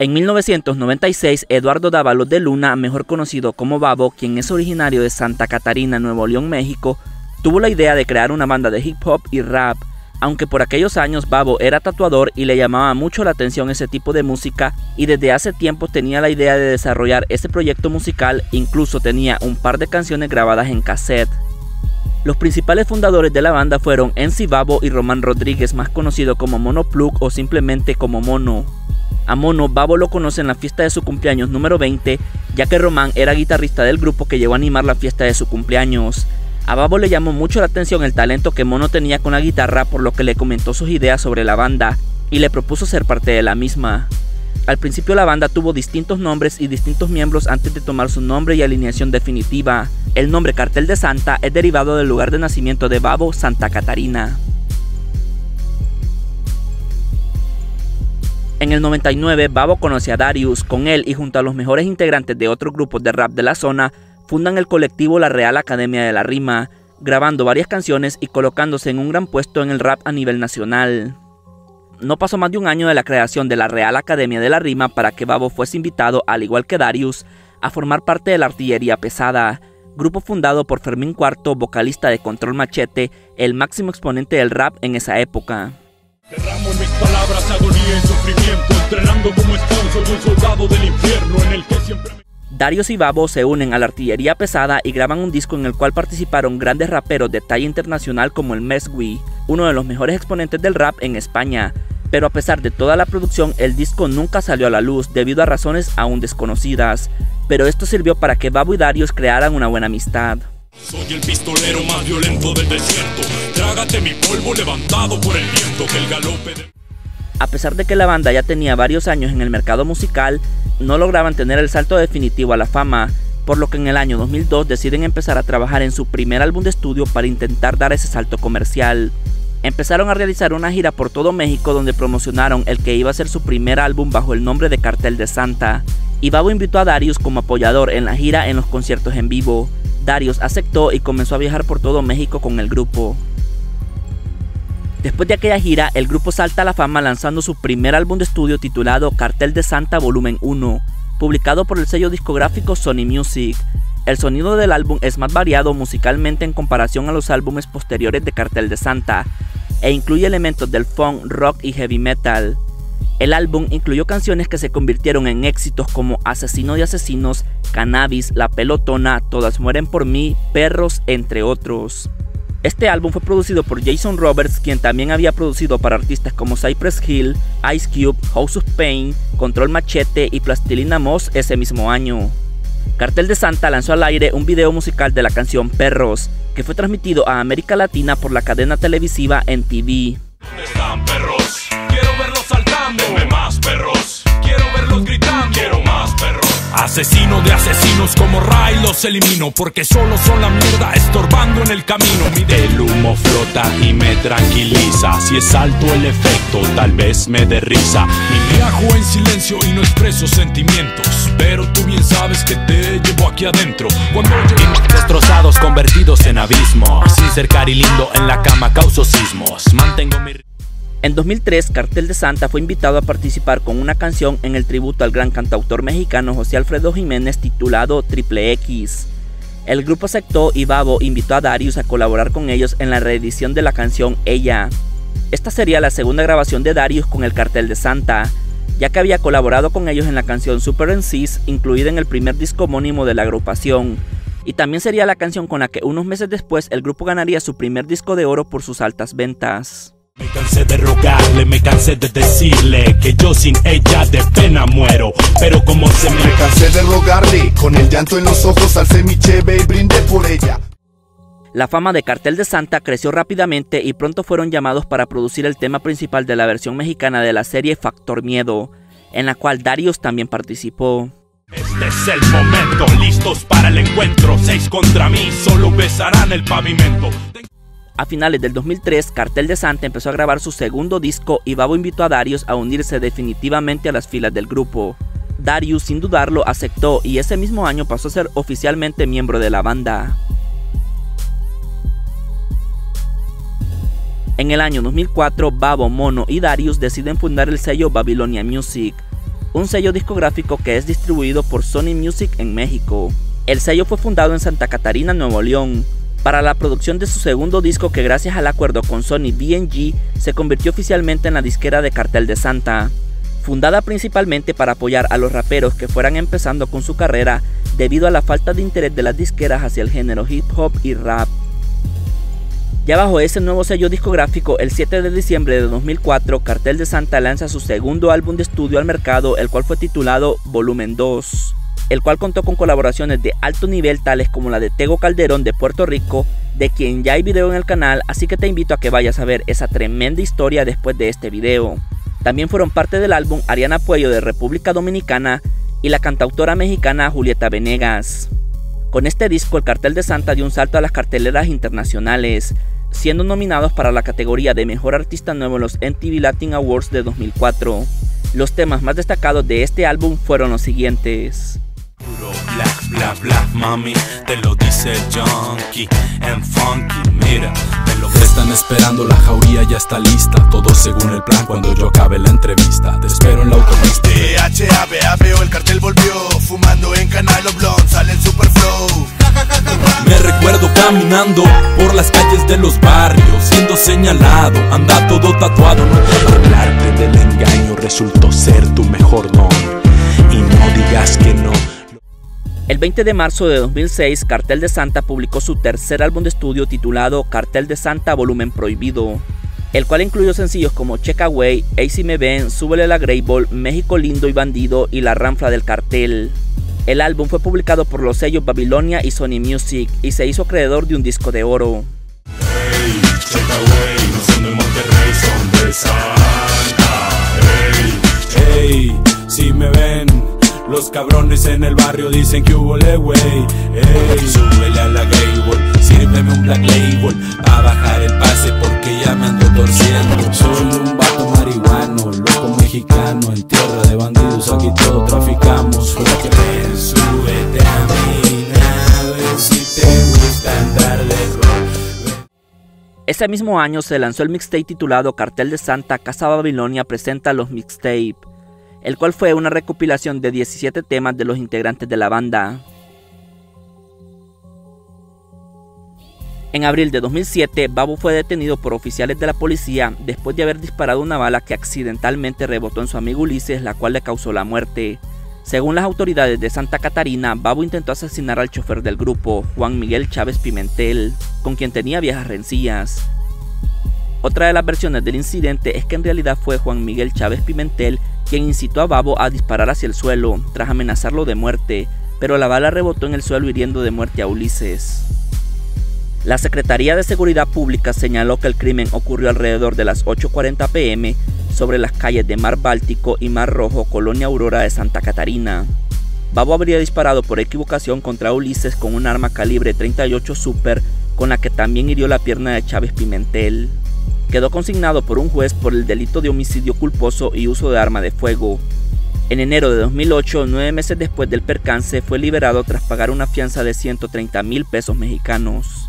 En 1996, Eduardo Dávalos de Luna, mejor conocido como Babo, quien es originario de Santa Catarina, Nuevo León, México, tuvo la idea de crear una banda de hip hop y rap. Aunque por aquellos años Babo era tatuador y le llamaba mucho la atención ese tipo de música y desde hace tiempo tenía la idea de desarrollar ese proyecto musical, incluso tenía un par de canciones grabadas en cassette. Los principales fundadores de la banda fueron Enzi Babo y Román Rodríguez, más conocido como Mono Plug o simplemente como Mono. A Mono, Babo lo conoce en la fiesta de su cumpleaños número 20, ya que Román era guitarrista del grupo que llegó a animar la fiesta de su cumpleaños. A Babo le llamó mucho la atención el talento que Mono tenía con la guitarra, por lo que le comentó sus ideas sobre la banda y le propuso ser parte de la misma. Al principio la banda tuvo distintos nombres y distintos miembros antes de tomar su nombre y alineación definitiva. El nombre Cartel de Santa es derivado del lugar de nacimiento de Babo, Santa Catarina. En el 99, Babo conoce a Darius, con él y junto a los mejores integrantes de otros grupos de rap de la zona, fundan el colectivo La Real Academia de la Rima, grabando varias canciones y colocándose en un gran puesto en el rap a nivel nacional. No pasó más de un año de la creación de la Real Academia de la Rima para que Babo fuese invitado, al igual que Darius, a formar parte de la Artillería Pesada, grupo fundado por Fermín Cuarto, vocalista de Control Machete, el máximo exponente del rap en esa época. Agonía y sufrimiento, entrenando como sponsor de un soldado del infierno en el que siempre me... Darius y Babo se unen a la artillería pesada y graban un disco en el cual participaron grandes raperos de talla internacional como el Mesgui, uno de los mejores exponentes del rap en España. Pero a pesar de toda la producción, el disco nunca salió a la luz debido a razones aún desconocidas. Pero esto sirvió para que Babo y Darius crearan una buena amistad. Soy el pistolero más violento del desierto. Trágate mi polvo levantado por el viento que el galope de... A pesar de que la banda ya tenía varios años en el mercado musical, no lograban tener el salto definitivo a la fama, por lo que en el año 2002 deciden empezar a trabajar en su primer álbum de estudio para intentar dar ese salto comercial. Empezaron a realizar una gira por todo México donde promocionaron el que iba a ser su primer álbum bajo el nombre de Cartel de Santa, y Babo invitó a Darius como apoyador en la gira en los conciertos en vivo. Darius aceptó y comenzó a viajar por todo México con el grupo. Después de aquella gira, el grupo salta a la fama lanzando su primer álbum de estudio titulado Cartel de Santa Volumen 1, publicado por el sello discográfico Sony Music. El sonido del álbum es más variado musicalmente en comparación a los álbumes posteriores de Cartel de Santa, e incluye elementos del funk, rock y heavy metal. El álbum incluyó canciones que se convirtieron en éxitos como Asesino de Asesinos, Cannabis, La Pelotona, Todas Mueren por mí, Perros, entre otros. Este álbum fue producido por Jason Roberts, quien también había producido para artistas como Cypress Hill, Ice Cube, House of Pain, Control Machete y Plastilina Moss ese mismo año. Cartel de Santa lanzó al aire un video musical de la canción Perros, que fue transmitido a América Latina por la cadena televisiva NTV. Asesino de asesinos como Ray los elimino porque solo son la mierda estorbando en el camino. Mi el humo flota y me tranquiliza. Si es alto el efecto, tal vez me risa. Mi viajo en silencio y no expreso sentimientos. Pero tú bien sabes que te llevo aquí adentro. Cuando Destrozados, convertidos en abismos. Sin ser cari lindo en la cama causo sismos. Mantengo mi. En 2003, Cartel de Santa fue invitado a participar con una canción en el tributo al gran cantautor mexicano José Alfredo Jiménez titulado Triple X. El grupo aceptó y Babo invitó a Darius a colaborar con ellos en la reedición de la canción Ella. Esta sería la segunda grabación de Darius con el Cartel de Santa, ya que había colaborado con ellos en la canción Super MCs, incluida en el primer disco homónimo de la agrupación, y también sería la canción con la que unos meses después el grupo ganaría su primer disco de oro por sus altas ventas. Me cansé de rogarle, me cansé de decirle que yo sin ella de pena muero. Pero como se me Me cansé de rogarle, con el llanto en los ojos alcé mi cheve y brindé por ella. La fama de Cartel de Santa creció rápidamente y pronto fueron llamados para producir el tema principal de la versión mexicana de la serie Factor Miedo, en la cual Darius también participó. Este es el momento, listos para el encuentro. Seis contra mí, solo besarán el pavimento. A finales del 2003, Cartel de Santa empezó a grabar su segundo disco y Babo invitó a Darius a unirse definitivamente a las filas del grupo. Darius, sin dudarlo, aceptó y ese mismo año pasó a ser oficialmente miembro de la banda. En el año 2004, Babo, Mono y Darius deciden fundar el sello Babylonia Music, un sello discográfico que es distribuido por Sony Music en México. El sello fue fundado en Santa Catarina, Nuevo León, para la producción de su segundo disco que gracias al acuerdo con Sony BNG se convirtió oficialmente en la disquera de Cartel de Santa. Fundada principalmente para apoyar a los raperos que fueran empezando con su carrera debido a la falta de interés de las disqueras hacia el género hip hop y rap. Ya bajo ese nuevo sello discográfico, el 7 de diciembre de 2004, Cartel de Santa lanza su segundo álbum de estudio al mercado, el cual fue titulado Volumen 2, el cual contó con colaboraciones de alto nivel tales como la de Tego Calderón de Puerto Rico, de quien ya hay video en el canal, así que te invito a que vayas a ver esa tremenda historia después de este video. También fueron parte del álbum Ariana Puello de República Dominicana y la cantautora mexicana Julieta Venegas. Con este disco el cartel de Santa dio un salto a las carteleras internacionales, siendo nominados para la categoría de Mejor Artista Nuevo en los MTV Latin Awards de 2004. Los temas más destacados de este álbum fueron los siguientes. Bla, bla, mami, te lo dice Junkie en Funky, mira, te lo Están esperando, la jauría ya está lista. Todo según el plan cuando yo acabe la entrevista. Te espero en la autopista. DHABA veo el cartel volvió Fumando en Canal Oblong sale el super flow Me recuerdo caminando por las calles de los barrios, siendo señalado. Anda todo tatuado, no a hablarte del engaño. Resultó ser tu mejor don. Y no digas que no. El 20 de marzo de 2006, Cartel de Santa publicó su tercer álbum de estudio titulado Cartel de Santa Volumen Prohibido, el cual incluyó sencillos como Check Away, AC Me Ven, Súbele la Grey Ball, México Lindo y Bandido y La Ranfla del Cartel. El álbum fue publicado por los sellos Babilonia y Sony Music y se hizo acreedor de un disco de oro. Hey, no son de Monterrey, son de Santa. Hey, hey, si me ven, los cabrones en el barrio dicen que hubo le wey. Hey, súbele a la Gable, sírveme un Black Label, a bajar el pase porque ya me ando torciendo. Soy un vato marihuano, loco mexicano, en tierra de bandidos aquí todo traficamos. Fuerte, ven, súbete a mi nave si te gusta andar de. Ese mismo año se lanzó el mixtape titulado Cartel de Santa Casa Babilonia presenta los mixtape, el cual fue una recopilación de 17 temas de los integrantes de la banda. En abril de 2007, Babu fue detenido por oficiales de la policía después de haber disparado una bala que accidentalmente rebotó en su amigo Ulises, la cual le causó la muerte. Según las autoridades de Santa Catarina, Babu intentó asesinar al chofer del grupo, Juan Miguel Chávez Pimentel, con quien tenía viejas rencillas. Otra de las versiones del incidente es que en realidad fue Juan Miguel Chávez Pimentel quien incitó a Babo a disparar hacia el suelo, tras amenazarlo de muerte, pero la bala rebotó en el suelo hiriendo de muerte a Ulises. La Secretaría de Seguridad Pública señaló que el crimen ocurrió alrededor de las 8.40 pm sobre las calles de Mar Báltico y Mar Rojo, Colonia Aurora de Santa Catarina. Babo habría disparado por equivocación contra Ulises con un arma calibre 38 Super con la que también hirió la pierna de Chávez Pimentel. Quedó consignado por un juez por el delito de homicidio culposo y uso de arma de fuego. En enero de 2008, nueve meses después del percance, fue liberado tras pagar una fianza de 130 mil pesos mexicanos.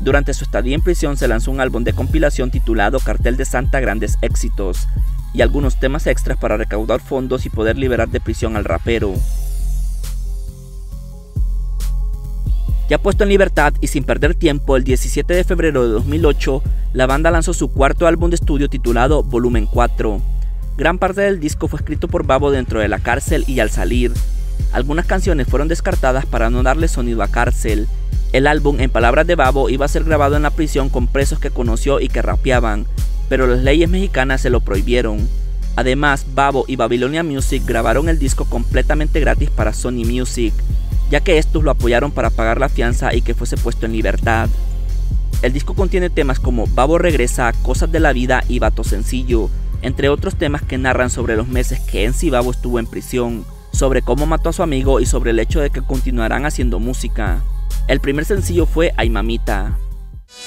Durante su estadía en prisión se lanzó un álbum de compilación titulado Cartel de Santa Grandes Éxitos y algunos temas extras para recaudar fondos y poder liberar de prisión al rapero. Ya puesto en libertad y sin perder tiempo, el 17 de febrero de 2008, la banda lanzó su cuarto álbum de estudio titulado Volumen 4. Gran parte del disco fue escrito por Babo dentro de la cárcel y al salir. Algunas canciones fueron descartadas para no darle sonido a cárcel. El álbum, en palabras de Babo, iba a ser grabado en la prisión con presos que conoció y que rapeaban, pero las leyes mexicanas se lo prohibieron. Además, Babo y Babylonia Music grabaron el disco completamente gratis para Sony Music, ya que estos lo apoyaron para pagar la fianza y que fuese puesto en libertad. El disco contiene temas como Babo regresa, Cosas de la vida y Vato sencillo, entre otros temas que narran sobre los meses que en Babo estuvo en prisión, sobre cómo mató a su amigo y sobre el hecho de que continuarán haciendo música. El primer sencillo fue Ay Mamita.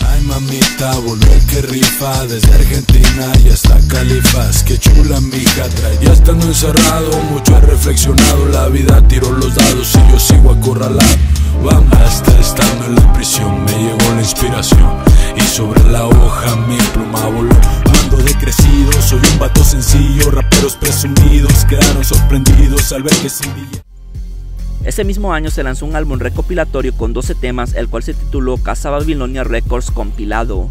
Ay mamita, volver que rifa. Desde Argentina y hasta Califas Que chula mija, trae. Ya estando encerrado, mucho he reflexionado. La vida tiró los dados y yo sigo acorralado. Vamos, hasta estando en la prisión me llegó la inspiración. Y sobre la hoja mi pluma voló. Cuando decrecido, soy un vato sencillo. Raperos presumidos quedaron sorprendidos al ver que sin ese mismo año se lanzó un álbum recopilatorio con 12 temas, el cual se tituló Casa Babilonia Records Compilado.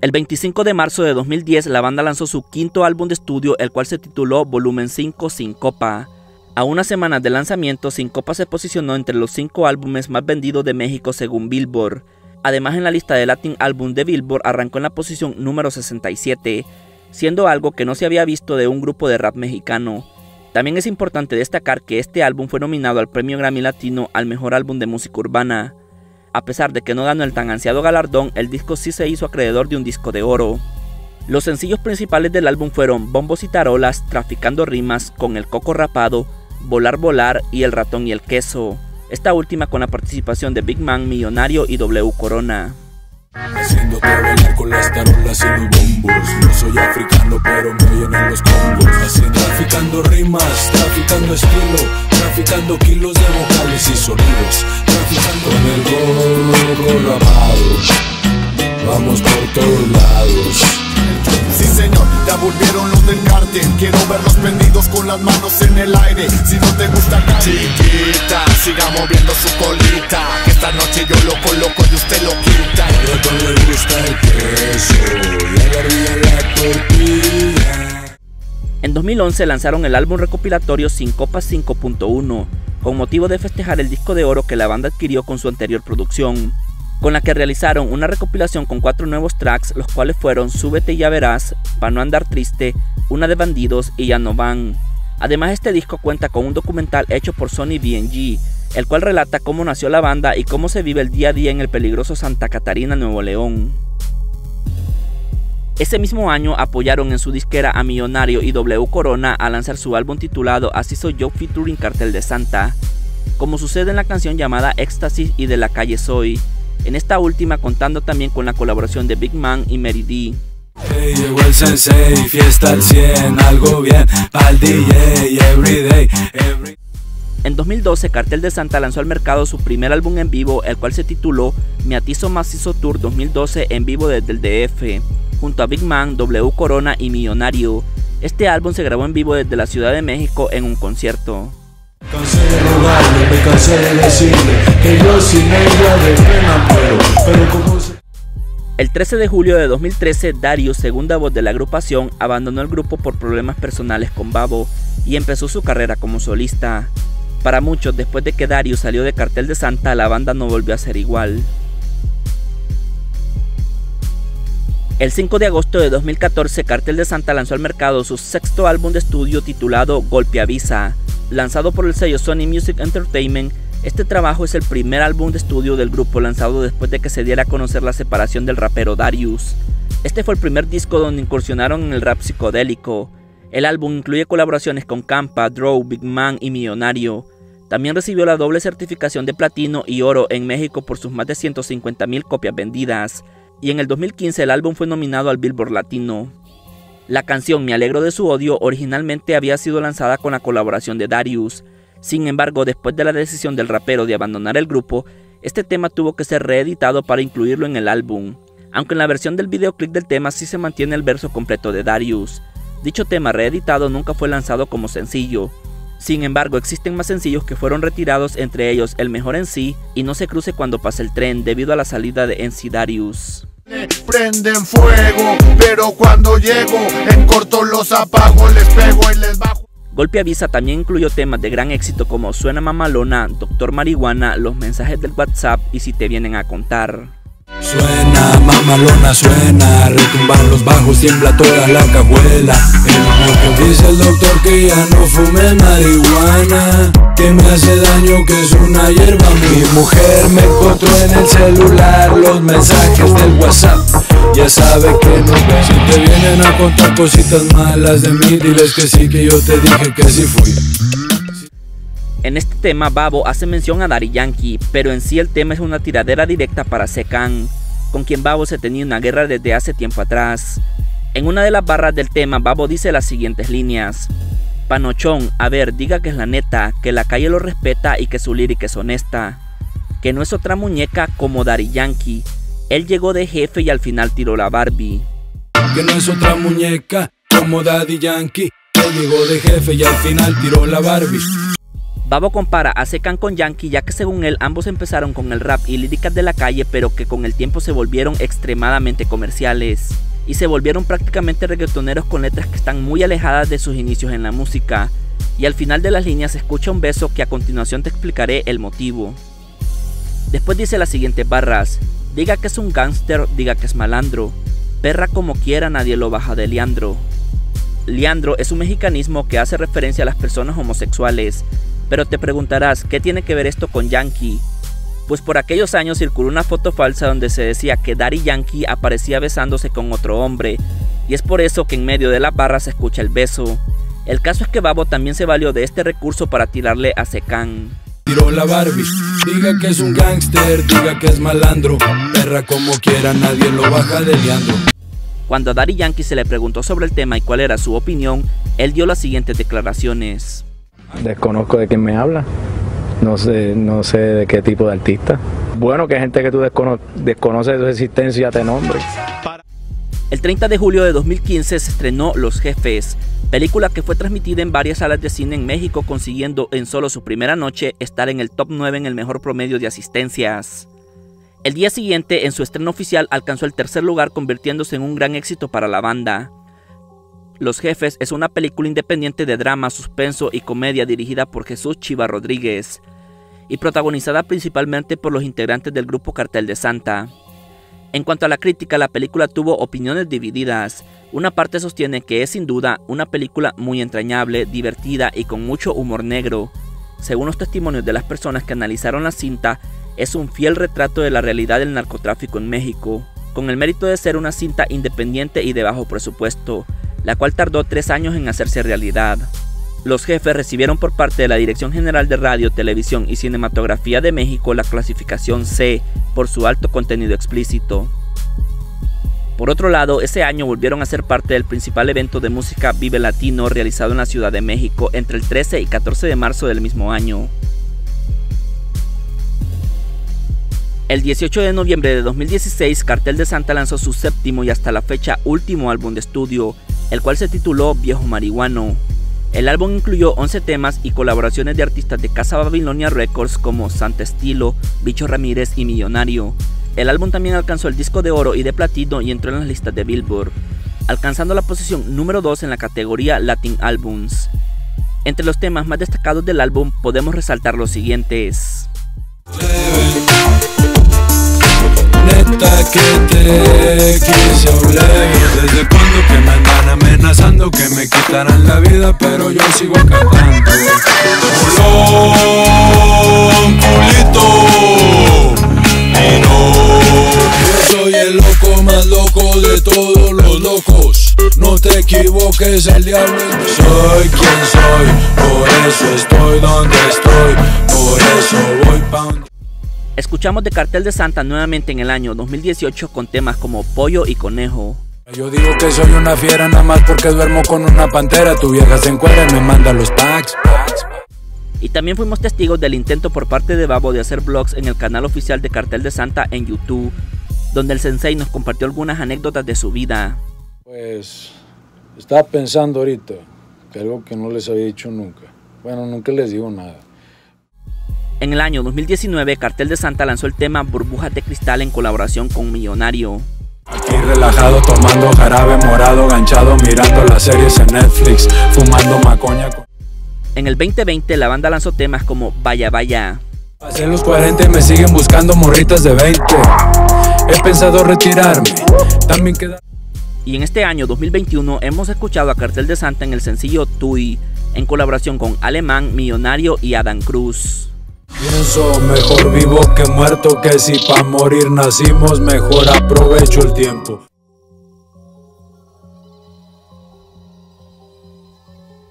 El 25 de marzo de 2010 la banda lanzó su quinto álbum de estudio, el cual se tituló Volumen 5 Sin Copa. A una semana de lanzamiento, Sin Copa se posicionó entre los 5 álbumes más vendidos de México según Billboard. Además en la lista de Latin Album de Billboard arrancó en la posición número 67, siendo algo que no se había visto de un grupo de rap mexicano. También es importante destacar que este álbum fue nominado al Premio Grammy Latino al Mejor Álbum de Música Urbana. A pesar de que no ganó el tan ansiado galardón, el disco sí se hizo acreedor de un disco de oro. Los sencillos principales del álbum fueron Bombos y Tarolas, Traficando Rimas, Con el Coco Rapado, Volar Volar y El Ratón y el Queso. Esta última con la participación de Big Man, Millonario y W Corona. Haciendo bailar con las tarolas y los bombos. No soy africano pero me oyen los combos. Haciendo, traficando rimas, traficando estilo Traficando kilos de vocales y sonidos Traficando con el gorro rapado Vamos por todos lados Sí señor, ya volvieron los del cartel. Quiero verlos prendidos con las manos en el aire. Si no te gusta Chiquita, siga moviendo su colita Que esta noche yo lo coloco y usted lo quita. A le gusta el queso Y la tortilla. En 2011 lanzaron el álbum recopilatorio Sin Copas 5.1 con motivo de festejar el disco de oro que la banda adquirió con su anterior producción con la que realizaron una recopilación con cuatro nuevos tracks, los cuales fueron Súbete y ya verás, Pa' no andar triste, Una de bandidos y Ya no van. Además este disco cuenta con un documental hecho por Sony BNG, el cual relata cómo nació la banda y cómo se vive el día a día en el peligroso Santa Catarina, Nuevo León. Ese mismo año apoyaron en su disquera a Millonario y W Corona a lanzar su álbum titulado Así soy yo featuring Cartel de Santa, como sucede en la canción llamada Éxtasis y de la calle Soy, en esta última contando también con la colaboración de Big Man y Mary D. llegó el sensei, fiesta al 100, algo bien, pa'l DJ, every... En 2012, Cartel de Santa lanzó al mercado su primer álbum en vivo, el cual se tituló Mi Atizo Macizo Tour 2012 en vivo desde el DF, junto a Big Man, W Corona y Millonario. Este álbum se grabó en vivo desde la Ciudad de México en un concierto. Cansé de rogarle, me cansé de decirle que yo sin ella pero como se... El 13 de julio de 2013, Darius, segunda voz de la agrupación, abandonó el grupo por problemas personales con Babo y empezó su carrera como solista. Para muchos, después de que Darius salió de Cartel de Santa, la banda no volvió a ser igual. El 5 de agosto de 2014, Cartel de Santa lanzó al mercado su sexto álbum de estudio titulado Golpe Avisa. Lanzado por el sello Sony Music Entertainment, este trabajo es el primer álbum de estudio del grupo lanzado después de que se diera a conocer la separación del rapero Darius. Este fue el primer disco donde incursionaron en el rap psicodélico. El álbum incluye colaboraciones con Campa, Drow, Big Man y Millonario. También recibió la doble certificación de platino y oro en México por sus más de 150.000 copias vendidas. Y en el 2015 el álbum fue nominado al Billboard Latino. La canción Me alegro de su odio originalmente había sido lanzada con la colaboración de Darius. Sin embargo, después de la decisión del rapero de abandonar el grupo, este tema tuvo que ser reeditado para incluirlo en el álbum. Aunque en la versión del videoclip del tema sí se mantiene el verso completo de Darius. Dicho tema reeditado nunca fue lanzado como sencillo. Sin embargo, existen más sencillos que fueron retirados, entre ellos El Mejor en sí y No se cruce cuando pase el tren debido a la salida de NC Darius. Prenden fuego, pero cuando llego en corto los apago, les pego y les bajo. Golpe también incluyó temas de gran éxito como Suena Mamalona, Doctor Marihuana, Los mensajes del WhatsApp y Si te vienen a contar. Suena, mamalona suena, retumban los bajos, tiembla toda la cajuela. El que dice el doctor que ya no fume marihuana, que me hace daño, que es una hierba. Mi mujer me encontró en el celular los mensajes del WhatsApp. Ya sabe que no ve. Si te vienen a contar cositas malas de mí, diles que sí, que yo te dije que sí fui. En este tema, Babo hace mención a Daddy Yankee, pero en sí el tema es una tiradera directa para Secan, con quien Babo se tenía una guerra desde hace tiempo atrás. En una de las barras del tema, Babo dice las siguientes líneas. Panochón, a ver, diga que es la neta, que la calle lo respeta y que su lírica es honesta. Que no es otra muñeca como Daddy Yankee. Él llegó de jefe y al final tiró la Barbie. Que no es otra muñeca como Daddy Yankee. Él llegó de jefe y al final tiró la Barbie. Babo compara a Secan con Yankee ya que según él ambos empezaron con el rap y líricas de la calle pero que con el tiempo se volvieron extremadamente comerciales. Y se volvieron prácticamente reggaetoneros con letras que están muy alejadas de sus inicios en la música. Y al final de las líneas se escucha un beso que a continuación te explicaré el motivo. Después dice las siguientes barras, diga que es un gángster, diga que es malandro, perra como quiera nadie lo baja de Leandro. Leandro es un mexicanismo que hace referencia a las personas homosexuales, pero te preguntarás, ¿qué tiene que ver esto con Yankee? Pues por aquellos años circuló una foto falsa donde se decía que Daddy Yankee aparecía besándose con otro hombre, y es por eso que en medio de la barra se escucha el beso. El caso es que Babo también se valió de este recurso para tirarle a Secan. Tiró la Barbie, diga que es un gángster, diga que es malandro, perra como quiera, nadie lo baja de Leandro. Cuando a Daddy Yankee se le preguntó sobre el tema y cuál era su opinión, él dio las siguientes declaraciones. Desconozco de quién me habla. No sé, no sé de qué tipo de artista. Bueno, que gente que tú descono desconoces su existencia te nombre. El 30 de julio de 2015 se estrenó Los Jefes, película que fue transmitida en varias salas de cine en México, consiguiendo en solo su primera noche estar en el top 9 en el mejor promedio de asistencias. El día siguiente, en su estreno oficial, alcanzó el tercer lugar, convirtiéndose en un gran éxito para la banda. Los Jefes es una película independiente de drama, suspenso y comedia dirigida por Jesús Chiva Rodríguez y protagonizada principalmente por los integrantes del grupo Cartel de Santa. En cuanto a la crítica, la película tuvo opiniones divididas. Una parte sostiene que es sin duda una película muy entrañable, divertida y con mucho humor negro. Según los testimonios de las personas que analizaron la cinta, es un fiel retrato de la realidad del narcotráfico en México, con el mérito de ser una cinta independiente y de bajo presupuesto, la cual tardó tres años en hacerse realidad. Los jefes recibieron por parte de la Dirección General de Radio, Televisión y Cinematografía de México la clasificación C por su alto contenido explícito. Por otro lado, ese año volvieron a ser parte del principal evento de música Vive Latino realizado en la Ciudad de México entre el 13 y 14 de marzo del mismo año. El 18 de noviembre de 2016, Cartel de Santa lanzó su séptimo y hasta la fecha último álbum de estudio, el cual se tituló Viejo Marihuano. El álbum incluyó 11 temas y colaboraciones de artistas de Casa Babilonia Records como Santa Estilo, Bicho Ramírez y Millonario. El álbum también alcanzó el disco de oro y de platino y entró en las listas de Billboard, alcanzando la posición número 2 en la categoría Latin Albums. Entre los temas más destacados del álbum podemos resaltar los siguientes. Neta que te quise Desde cuando que me andan amenazando Que me quitarán la vida pero yo sigo cantando. Colón, culito Y no Yo soy el loco más loco de todos los locos. No te equivoques, el diablo Soy quien soy, por eso estoy donde estoy. Por eso voy pa' Escuchamos de Cartel de Santa nuevamente en el año 2018 con temas como Pollo y Conejo. Yo digo que soy una fiera nada más porque duermo con una pantera. Tu vieja se encuentra y me manda los packs. Y también fuimos testigos del intento por parte de Babo de hacer vlogs en el canal oficial de Cartel de Santa en YouTube, donde el sensei nos compartió algunas anécdotas de su vida. Pues estaba pensando ahorita que algo que no les había dicho nunca. Bueno, nunca les digo nada. En el año 2019, Cartel de Santa lanzó el tema Burbujas de Cristal en colaboración con Millonario. Aquí relajado, tomando jarabe morado, ganchado, mirando las series en Netflix, fumando macoña. En el 2020, la banda lanzó temas como Vaya Vaya. Pasé los 40 y me siguen buscando morritas de 20. He pensado retirarme, también queda... Y en este año 2021 hemos escuchado a Cartel de Santa en el sencillo Tui, en colaboración con Alemán, Millonario y Adam Cruz. Pienso mejor vivo que muerto, que si pa' morir nacimos, mejor aprovecho el tiempo.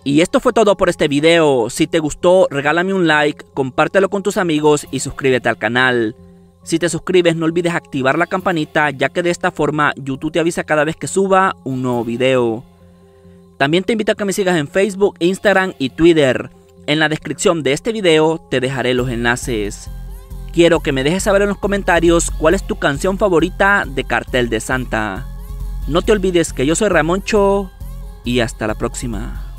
Y esto fue todo por este video. Si te gustó, regálame un like, compártelo con tus amigos y suscríbete al canal. Si te suscribes no olvides activar la campanita ya que de esta forma YouTube te avisa cada vez que suba un nuevo video. También te invito a que me sigas en Facebook, Instagram y Twitter. En la descripción de este video te dejaré los enlaces. Quiero que me dejes saber en los comentarios cuál es tu canción favorita de Cartel de Santa. No te olvides que yo soy Ramoncho y hasta la próxima.